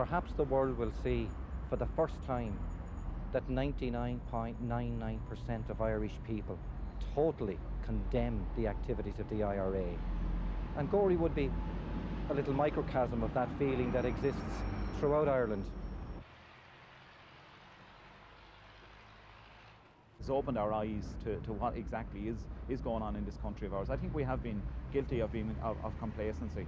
perhaps the world will see for the first time that 99.99% of Irish people totally condemn the activities of the IRA. And Gorey would be a little microcosm of that feeling that exists throughout Ireland. It's opened our eyes to, to what exactly is, is going on in this country of ours. I think we have been guilty of, being, of, of complacency.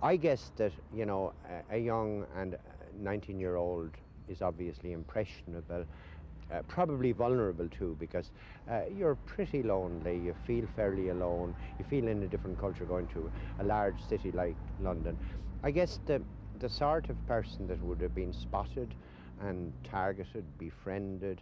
I guess that, you know, a, young and 19 year old is obviously impressionable, uh, probably vulnerable too, because uh, you're pretty lonely, you feel fairly alone, you feel in a different culture going to a large city like London. I guess the, the sort of person that would have been spotted and targeted, befriended,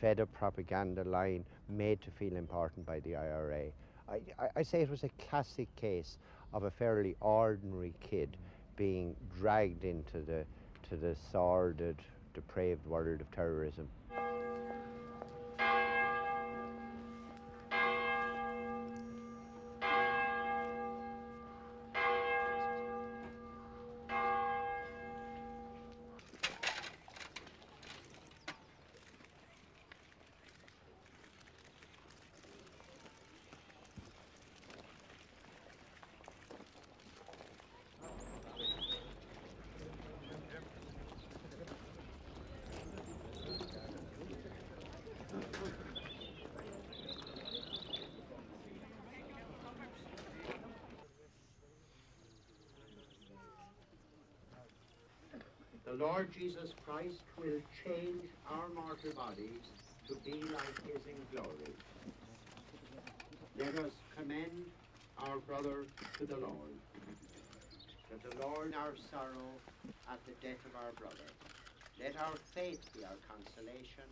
fed a propaganda line, made to feel important by the IRA. I, I, say it was a classic case of a fairly ordinary kid being dragged into the to the sordid, depraved world of terrorism. The Lord Jesus Christ will change our mortal bodies to be like his in glory. Let us commend our brother to the Lord. That the Lord our sorrow at the death of our brother. Let our faith be our consolation